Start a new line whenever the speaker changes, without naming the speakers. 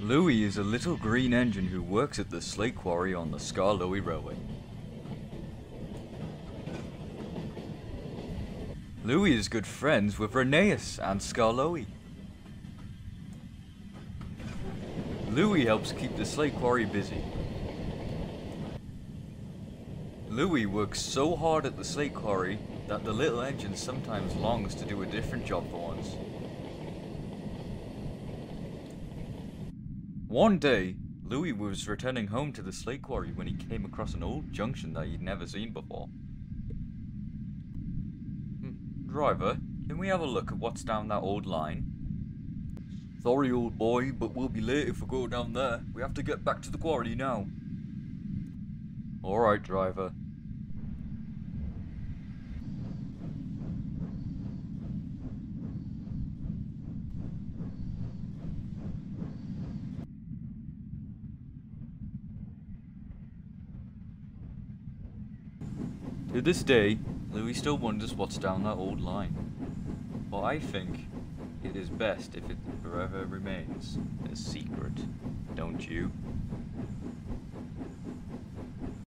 Louis is a little green engine who works at the slate quarry on the Skarloey Railway. Louis is good friends with Rheneas and Skarloey. Louis helps keep the slate quarry busy. Louis works so hard at the slate quarry that the little engine sometimes longs to do a different job for once. One day, Louis was returning home to the slate quarry when he came across an old junction that he'd never seen before. Hmm, Driver, can we have a look at what's down that old line? Sorry, old boy, but we'll be late if we go down there. We have to get back to the quarry now. Alright, driver. To this day, Louis still wonders what's down that old line. But I think it is best if it forever remains a secret, don't you?